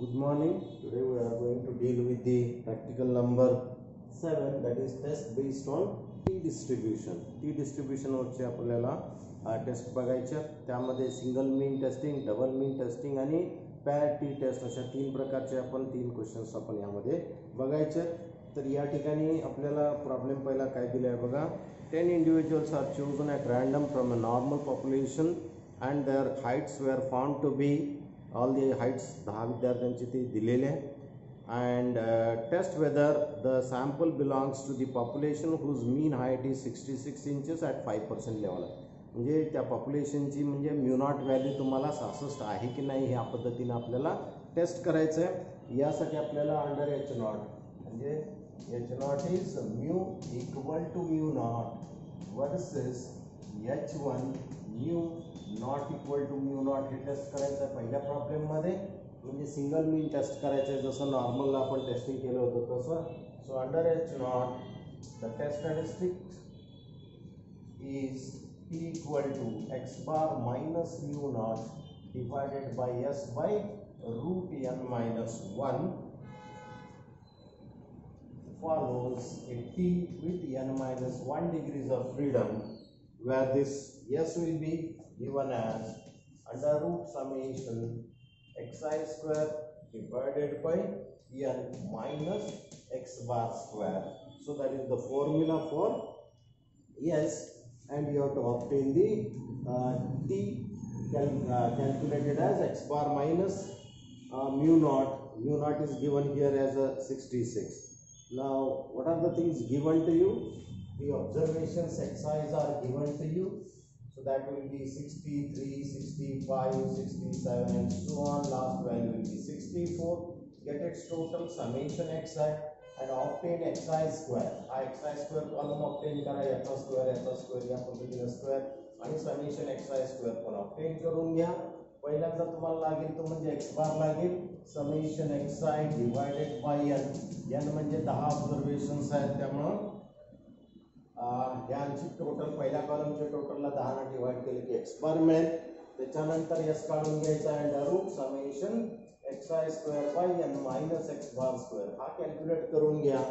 good morning. Today we are going to deal with the practical number 7 that is test based on T distribution. T distribution वरचे आपल्याला test बघायच्या त्यामध्ये single mean testing double mean testing आणि pair T taste अशा तीन प्रकारचे आपण तीन क्वेश्चन्स आपण यामध्ये बघायचे तर या ठिकाणी आपल्याला प्रॉब्लेम पहिला काय दिला आहे बघा ten individuals are chosen at random from a normal population and their heights were found to be all the heights दहा विद्यार्थ्यांचे ते दिलेले आहे. And test whether the sample belongs to the population whose mean height is sixty six inches at five percent level म्हणजे त्या पॉप्युलेशनची म्हणजे म्युनॉट value तुम्हाला सहासष्ट आहे की नाही ह्या पद्धतीनं आपल्याला टेस्ट करायचं आहे यासाठी आपल्याला अंडर एच नॉट म्हणजे H not is mu equal to mu not versus H one mu not equal to mu not हे टेस्ट करायचं आहे पहिल्या प्रॉब्लेममध्ये म्हणजे सिंगल मीन टेस्ट करायचं आहे जसं नॉर्मलला आपण टेस्टिंग केलं होतं तसं. So under H not the test statistic is p equal to x bar minus mu naught divided by s by root n minus 1 follows a t with n minus 1 degrees of freedom. Where this s will be given as under root summation xi square divided by n minus x bar square. So that is the formula for s and you have to obtain the uh, t cal uh, calculated as x bar minus uh, mu naught. Mu naught is given here as a 66 now what are the things given to you the observations xis are given to you so that will be 63 65 67 and so on last value will be 64 get its total summation xi and obtain xi square हा xi square column obtain करा याचा square याचा square या पद्धतीने square आणि summation xi square पण obtain करून घ्या पहिल्यांदा तुम्हाला लागेल तो म्हणजे x बार लागेल summation xi divided by n n म्हणजे दहा ऑब्झर्वेशन्स आहेत त्यामुळं यांची टोटल पहिल्या कॉलमच्या टोटलला दहानं डिवाइड केले की एक्स बार मिळेल. त्याच्यानंतर एस काढून घ्यायचा आहे root summation X I square by N minus X bar square हा कॅल्क्युलेट करून घ्या.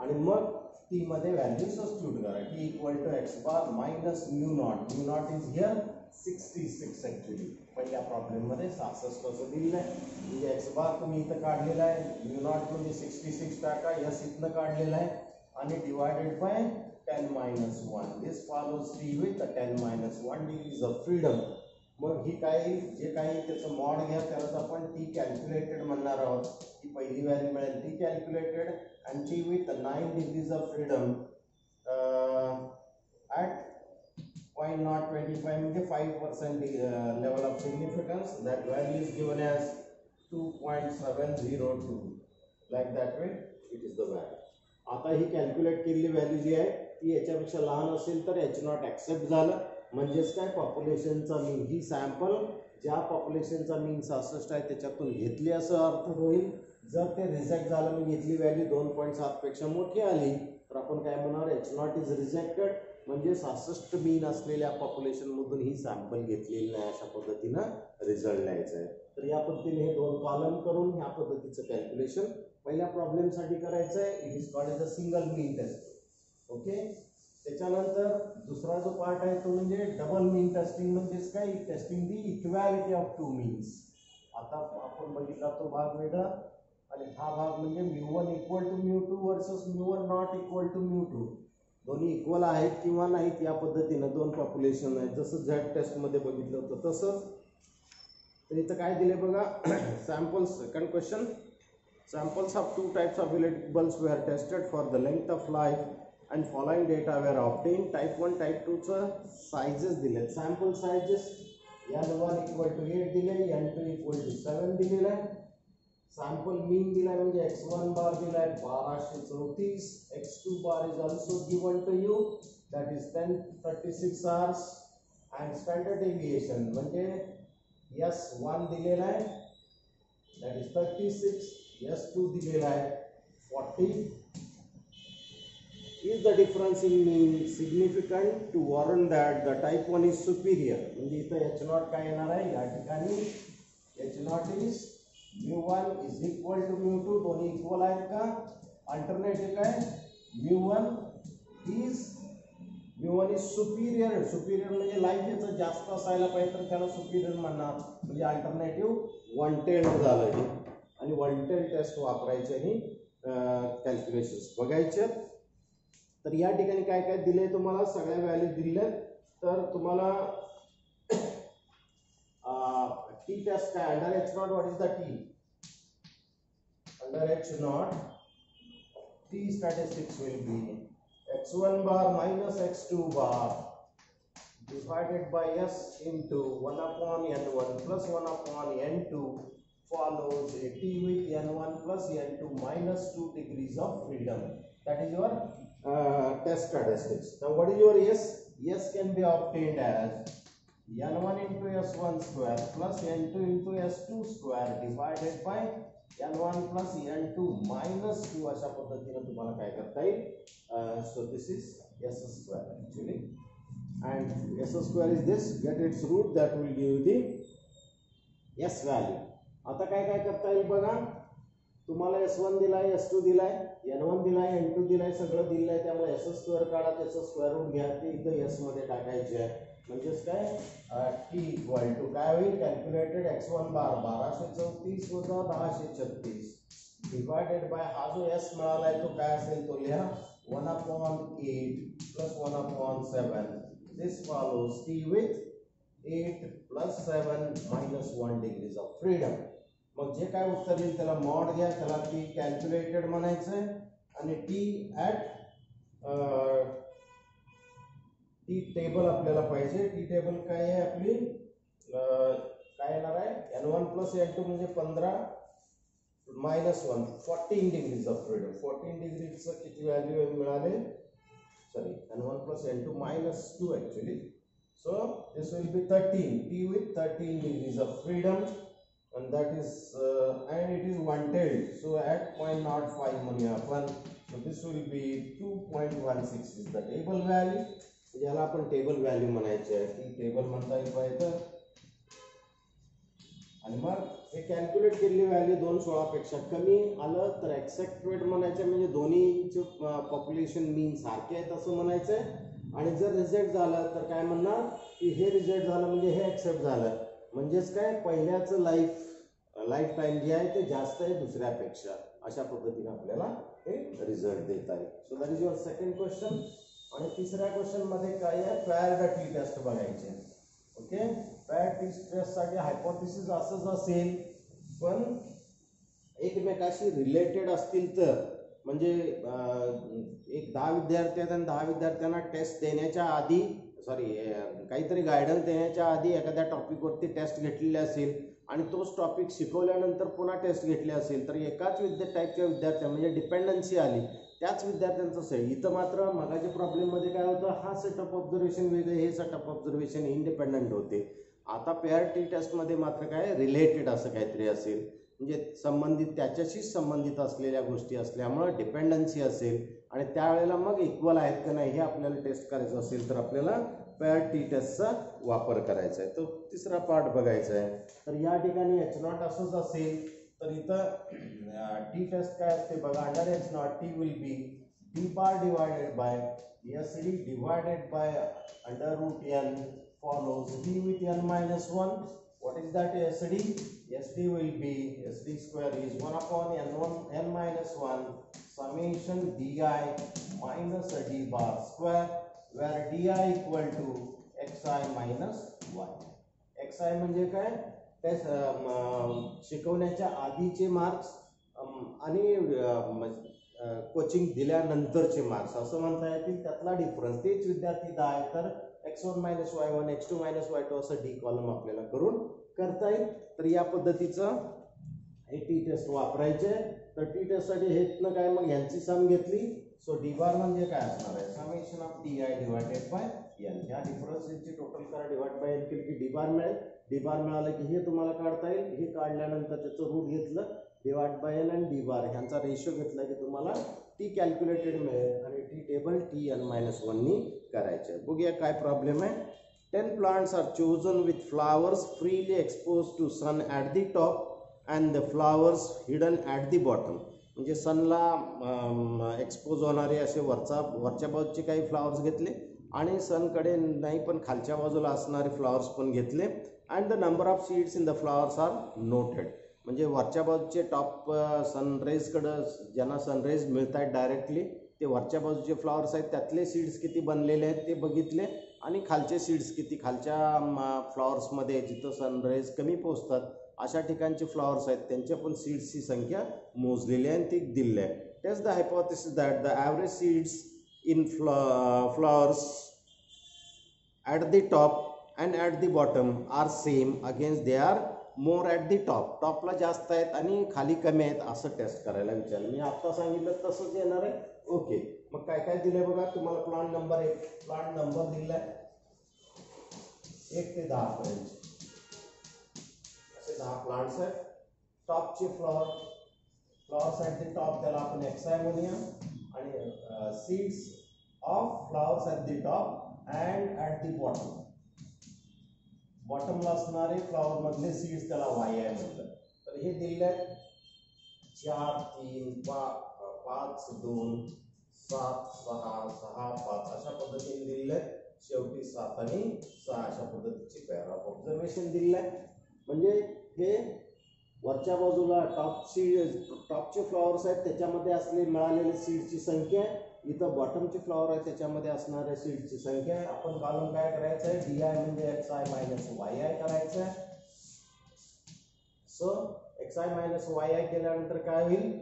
आणि मग ती e मध्ये व्हॅल्यू सबस्टिट्यूट करा की equal to X bar minus mu not mu not is here sixty six actually पहिल्या प्रॉब्लेममध्ये सहासष्ट असं दिलेलं आहे म्हणजे एक्स बार तुम्ही इथं काढलेला आहे. म्यू नॉट म्हणजे सिक्स्टी सिक्स टाका. यस इथनं काढलेला आहे. आणि divided by 10 minus 1 this follows t with the 10 minus 1 degrees of freedom. मग ही काही जे काही त्याचं मॉड घ्या त्यालाच आपण टी कॅल्क्युलेटेड म्हणणार आहोत ही पहिली व्हॅल्यू मिळेल T calculated and T with nine degrees of freedom at point not twenty five म्हणजे five percent level of significance that value is given as two point seven zero two like that way it is the value आता ही calculate केलेली value जी आहे ती याच्यापेक्षा लहान असेल तर एच नॉट ॲक्सेप्ट झालं. म्हणजेच काय? पॉप्युलेशनचा मीन ही सॅम्पल ज्या पॉप्युलेशनचा मीन सहासष्ट आहे त्याच्यातून घेतली असं अर्थ होईल. जर ते रिजेक्ट झालं मी घेतली व्हॅल्यू दोन पॉईंट सातपेक्षा मोठी आली तर आपण काय म्हणणार? एच नॉट इज रिजेक्टेड म्हणजे सहासष्ट मीन असलेल्या पॉप्युलेशनमधून ही सॅम्पल घेतलेली नाही अशा पद्धतीनं रिझल्ट लिहायचा आहे. तर या पद्धतीने हे दोन कॉलम करून ह्या पद्धतीचं कॅल्क्युलेशन पहिल्या प्रॉब्लेमसाठी करायचं आहे. It is called as a single mean test okay? त्याच्यानंतर दुसरा जो पार्ट आहे तो म्हणजे डबल मीन टेस्टिंग म्हणजेच काय? Testing the equality of two means आता आपण बघितला तो भाग वेगळा आणि हा भाग म्हणजे mu one equal to mu two versus mu one not equal to mu two दोन्ही इक्वल आहेत किंवा नाहीत या पद्धतीनं दोन पॉप्युलेशन आहेत. जसं झेड टेस्टमध्ये बघितलं होतं तसंच तर इथं काय दिले बघा? Samples second question samples of two types of electric were tested for the length of life and following data were obtained type 1 type 2 च sizes दिले sample sizes n1 equal to 8 दिले n2 equal to 7 दिलेला आहे sample mean दिला म्हणजे x1 बार दिला आहे बाराशे चौतीस x2 bar is also given to you that is 1036 hours and standard deviation म्हणजे s1 दिलेला आहे that is 36 S2 दिलेला आहे 40 is the difference in mean significant to warrant that the type 1 is superior? म्हणजे इथं एच नॉट काय येणार आहे? या ठिकाणी H not is mu one is equal to mu two दोन्ही इक्वल आहेत का? अल्टरनेटिव्ह काय? Mu one is mu one is superior superior म्हणजे लाईफ याचं जास्त असायला पाहिजे तर त्याला सुपिरियर म्हणणार. म्हणजे अल्टरनेटिव्ह वन टेल्ड झालं हे आणि वन टेल्ड टेस्ट वापरायचे आणि कॅल्क्युलेशन्स बघायचे. तर या ठिकाणी काय काय दिले तुम्हाला? सगळ्या व्हॅल्यू दिले तर तुम्हाला अ टी टेस्ट काय? Under H not what is the T under H not T statistics will be x1 bar minus x2 bar divided by s into 1 upon n1 plus 1 upon n2 follows a t with n1 plus n2 minus 2 degrees of freedom. That is your uh, test statistics. Now what is your s? s can be obtained as n1 into s1 square plus n2 into s2 square divided by n1 plus n2 minus 2 अशा पद्धतीने तुम्हाला काय करता येईल so this is s square actually and s square is this get its root that will give you the s value आता काय काय करता येईल बघा तुम्हाला एस वन दिलाय एस टू दिलाय एन वन दिलाय एन टू दिलाय सगळं दिलंय त्यामुळे एस स्क्वेअर काढा त्याचं स्क्वेअर रूट घ्या ते इथं एसमध्ये टाकायचे आहे. म्हणजेच काय? टी इक्वल टू काय होईल? कॅल्क्युलेटेड एक्स वन बार बाराशे चौतीस वजा दहाशे छत्तीस. डिवायडेड बाय हा जो एस मिळालाय तो काय असेल? तो लिहा. One upon eight plus one upon seven this follows T with eight plus seven minus one degrees of freedom मग जे काय उत्तर येईल त्याला मॉड घ्या त्याला टी कॅल्क्युलेटेड म्हणायचं आहे आणि टी ॲट टी टेबल आपल्याला पाहिजे. टी टेबल काय आहे आपली? काय येणार आहे? N one plus N two म्हणजे पंधरा minus one fourteen degrees of freedom fourteen डिग्रीचं किती व्हॅल्यू मिळाले? Sorry N one plus N two minus two actually so this will be thirteen T with thirteen degrees of freedom and that is uh, and it is wanted. So at 0.05 म्हणूया आपण so this will be 2.16 is the table value. याला आपण table value म्हणायचे आहे. ती table म्हणता येईल पाहिजे आणि मग हे कॅल्क्युलेट केलेली व्हॅल्यू दोन सोळापेक्षा कमी आलं तर एक्सेप्टेड म्हणायचं म्हणजे दोन्हीचे पॉप्युलेशन मीन सारखे आहेत असं म्हणायचं आहे. आणि जर रिजेक्ट झालं तर काय म्हणणार? की हे रिजेक्ट झालं म्हणजे हे ॲक्सेप्ट झालं. म्हणजेच काय पहिल्याचं लाईफ लाईफ टाईम जे आहे ते जास्त आहे दुसऱ्यापेक्षा. अशा पद्धतीने आपल्याला हे रिझल्ट देत आहे. So that is your second question आणि तिसऱ्या क्वेश्चनमध्ये काय आहे? प्रायोरिटी टेस्ट बघायचे. ओके प्रायोरिटी टी टेस्टसाठी हायपोथिसिस असंच असेल पण एकमेकाशी रिलेटेड असतील तर. म्हणजे एक दहा विद्यार्थी आहेत आणि दहा विद्यार्थ्यांना टेस्ट देण्याच्या आधी सॉरी काहीतरी गायडन्स देण्याच्या आधी एखाद्या टॉपिकवरती टेस्ट घेतलेली असेल आणि तोच टॉपिक शिकवल्यानंतर पुन्हा टेस्ट घेतली असेल तर एकाच विद्या टाईपच्या विद्यार्थ्या म्हणजे डिपेंडन्सी आली त्याच विद्यार्थ्यांचं सेट इथं मात्र मगाच्या प्रॉब्लेममध्ये काय होतं हा सेटअप ऑब्झर्वेशन वेगळे हे सेटअप ऑब्झर्वेशन इंडिपेंडंट होते. आता पेअर टी टेस्टमध्ये मात्र काय रिलेटेड असं काहीतरी असेल. म्हणजे संबंधित त्याच्याशीच संबंधित असलेल्या गोष्टी असल्यामुळं डिपेंडन्सी असेल. आणि त्यावेळेला मग इक्वल आहेत का नाही हे आपल्याला टेस्ट करायचं असेल तर आपल्याला पेअर टी टेस्टचा वापर करायचा आहे. तो तिसरा पार्ट बघायचा आहे. तर या ठिकाणी एच नॉट असंच असेल तर इथं टी टेस्ट काय असते बघा under H not T will be D bar divided by S D divided by under root N follows d with n minus 1 what is that sd sd will be sd square is 1 upon n1 n minus 1 summation di minus d bar square where di equal to xi minus y. xi म्हणजे काय? ते शिकवण्याच्या आधीचे marks आणि coaching दिल्यानंतरचे marks असं म्हणता येतील त्यातला डिफरन्स तेच विद्यार्थी दहा आहे तर X one minus Y one X two minus Y two असं डी कॉलम आपल्याला करून करता येईल. तर या पद्धतीचं हे टी टेस्ट वापरायचे. तर टी टेस्टसाठी हेतनं काय? मग यांची सम घेतली. सो डी बार म्हणजे काय असणार आहे? Summation of T I divided by N ह्या डिफरन्सेसची टोटल करा. डिवाइड बाय एन केली की डी बार मिळेल. डी बार मिळालं की हे तुम्हाला काढता येईल. हे काढल्यानंतर त्याचं रूट घेतलं. डिवाइड बाय एन आणि डी बार ह्यांचा रेशो घेतला की तुम्हाला टी कॅल्क्युलेटेड मिळेल. आणि T table T N minus वननी करायचं आहे. बघूया काय प्रॉब्लेम आहे. Ten plants are chosen with flowers freely expose to sun at the top and the flowers hidden at the bottom म्हणजे सनला एक्सपोज um, होणारे असे वरचा वरच्या बाजूचे काही फ्लावर्स घेतले आणि सनकडे नाही पण खालच्या बाजूला असणारे फ्लावर्स पण घेतले. And the number of seeds in the flowers are noted म्हणजे वरच्या बाजूचे टॉप सनराईजकडं uh, ज्यांना सनराईज मिळत आहेत डायरेक्टली ते वरच्या बाजूचे फ्लावर्स आहेत त्यातले सीड्स किती बनलेले आहेत ते बघितले. आणि खालचे सीड्स किती? खालच्या फ्लॉवर्समध्ये जिथं सनराईज कमी पोचतात अशा ठिकाणचे फ्लॉवर्स आहेत. त्यांच्या पण सीड्सची संख्या मोजलेली आहे आणि ती दिलेली आहे. Test the hypothesis that the average seeds in flo flowers at the top and at the bottom are same against they are more at the top टॉपला जास्त आहेत आणि खाली कमी आहेत असं टेस्ट करायला विचारलं. मी आत्ता सांगितलं तसंच येणार आहे. ओके मग काय काय दिलंय बघा तुम्हाला प्लांट नंबर एक प्लांट नंबर दिलाय. एक ते दहा पर्यंत. असे दहा प्लांट्स आहेत. टॉपचे flower flowers at the top त्याला आपण एक्साय म्हणूया. आणि seeds of flowers at the top and at the bottom बॉटमला असणारे फ्लॉवर मधले सीड्स त्याला वाय आहे म्हटलं. तर हे दिले आहेत चार तीन पा पाच दोन सात सहा सहा पाच अशा पद्धतीने दिलेलं आहेत शेवटी सात आणि सहा अशा पद्धतीची पॅर ऑफ ऑब्झर्वेशन दिलेलं आहे म्हणजे हे वरच्या बाजूला टॉप सीड टॉपचे फ्लॉवर्स आहेत त्याच्यामध्ये असले मिळालेले सीडची संख्या आहे. इथं बॉटमचे फ्लॉवर आहे त्याच्यामध्ये असणाऱ्या सीडची संख्या आहे. आपण घालून काय करायचं आहे डी आय म्हणजे X I minus Y I करायचं आहे so X I minus Y I केल्यानंतर काय होईल?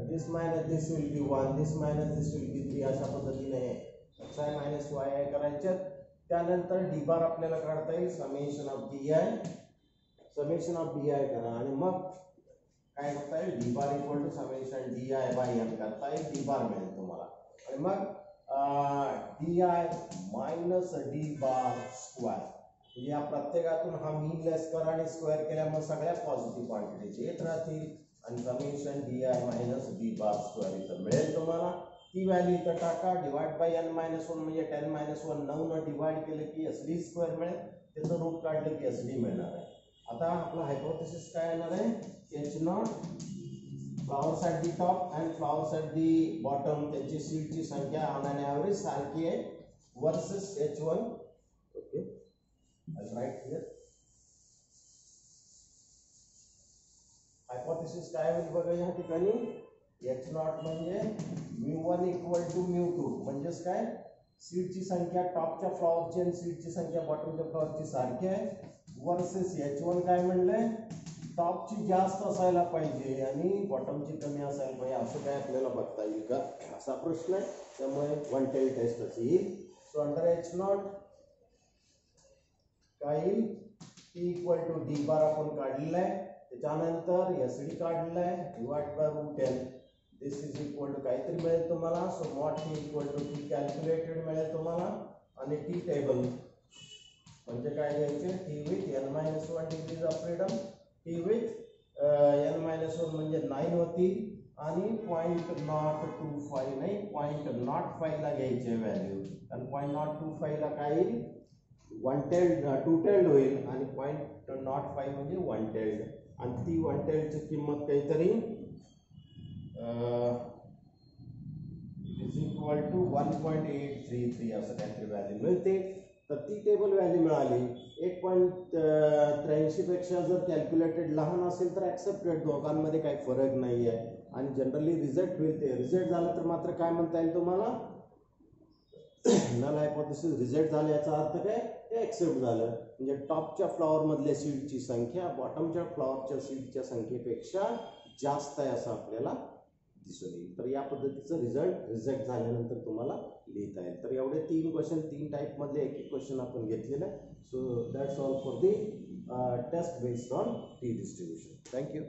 This minus this will be one this minus this will be three अशा पद्धतीने X I minus Y I करायच्या त्यानंतर डी बार आपल्याला काढता येईल. Summation of D I summation of D I करा. आणि मग काय करता येईल? D bar equal to summation D I by M करता येईल. डी बार मिळेल तुम्हाला. आणि मग D I minus D bar square म्हणजे या प्रत्येकातून हा मीन लेस करा आणि स्क्वेअर केल्यामुळे सगळ्या पॉझिटिव्ह क्वांटिटीज येत राहतील. Summation D I minus D bar square इथं मिळेल तुम्हाला ती व्हॅल्यू इथं टाका divide by N minus one ten minus one नऊनं divide केलं की एस डी स्क्वेअर मिळेल त्याचं रूट काढलं की एस डी मिळणार आहे आता आपला हायपोथेसिस काय H not flowers at the top and flowers at the bottom संख्या ऑन ॲव्हरेज सारखी आहे versus H one okay hypothesis काय होईल बघा या ठिकाणी एच नॉट म्हणजे mu one equal to mu two म्हणजेच काय? सीटची संख्या टॉपच्या फ्लॉवरची आणि सीटची संख्या बॉटमच्या फ्लॉवरची सारखी आहे. वर्सेस एच वन काय म्हणलंय? टॉपची जास्त असायला पाहिजे आणि बॉटमची कमी असायला पाहिजे. असं काय आपल्याला बघता येईल का? असा प्रश्न आहे. त्यामुळे वन टेल टेस्ट अशी. सो अंडर एच नॉट काय येईल? इक्वल टू डी बार आपण काढलेला आहे. त्याच्यानंतर एस डी काढलेला आहे divide by root N this is equal to काहीतरी मिळेल तुम्हाला. So mod T equal to T calculated मिळेल तुम्हाला. आणि टी टेबल म्हणजे काय घ्यायचे T with N minus one degrees of freedom T with N minus one म्हणजे नाईन होती. आणि पॉईंट नॉट टू फाईव्ह नाही पॉईंट नॉट फाईव्हला घ्यायचे व्हॅल्यू आणि पॉईंट नॉट टू फाईव्हला काय येईल? वन टेल्ड टू टेल्ड होईल. आणि पॉईंट नॉट फाईव्ह म्हणजे वन टेल्ड आणि ती वन किंमत काहीतरी is equal to one point eight three three असं काहीतरी व्हॅल्यू मिळते. तर ती टेबल व्हॅल्यू मिळाली. एक पॉईंट त्र्याऐंशीपेक्षा जर कॅल्क्युलेटेड लहान असेल तर ॲक्सेप्टेड दोघांमध्ये काही फरक नाही आहे आणि जनरली रिझल्ट होईल ते रिझल्ट झाला तर मात्र काय म्हणता येईल तुम्हाला? नल हायपोथेसिस रिजेक्ट झालं याचा अर्थ काय? ते ॲक्सेप्ट झालं. म्हणजे टॉपच्या फ्लॉवरमधल्या सीडची संख्या बॉटमच्या फ्लॉवरच्या सीडच्या संख्येपेक्षा जास्त आहे असं आपल्याला दिसून येईल. तर या पद्धतीचं रिझल्ट रिजेक्ट झाल्यानंतर तुम्हाला लिहिता येईल. तर एवढे तीन क्वेश्चन तीन टाईपमधले एक एक क्वेश्चन आपण घेतलेलं आहे. So that's all for the test based on T distribution thank you